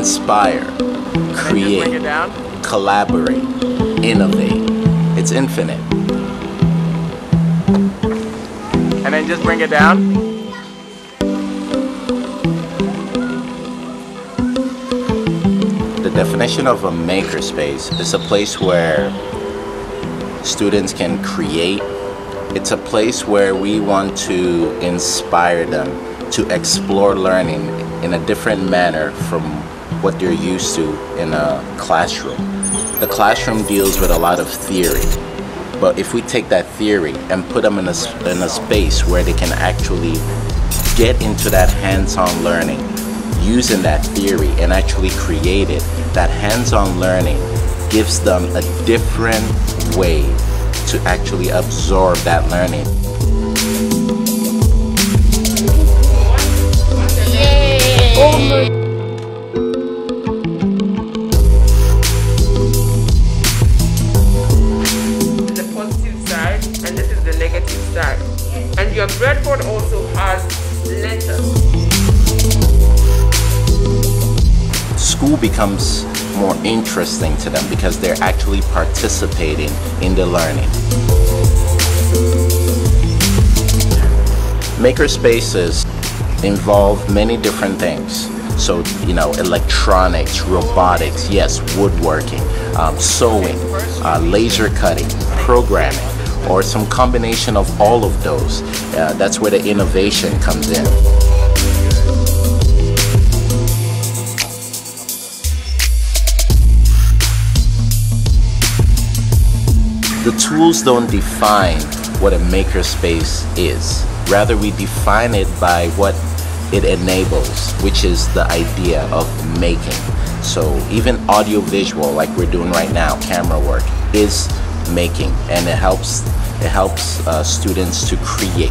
inspire, create, collaborate, innovate. It's infinite. And then just bring it down. The definition of a makerspace is a place where students can create. It's a place where we want to inspire them to explore learning in a different manner from what they're used to in a classroom. The classroom deals with a lot of theory, but if we take that theory and put them in a, in a space where they can actually get into that hands-on learning, using that theory and actually create it, that hands-on learning gives them a different way to actually absorb that learning. And your breadboard also has letters. School becomes more interesting to them because they're actually participating in the learning. Makerspaces involve many different things. So, you know, electronics, robotics, yes, woodworking, um, sewing, uh, laser cutting, programming, or some combination of all of those. Uh, that's where the innovation comes in. The tools don't define what a makerspace is. Rather, we define it by what it enables, which is the idea of making. So even audiovisual, like we're doing right now, camera work, is making, and it helps it helps uh, students to create.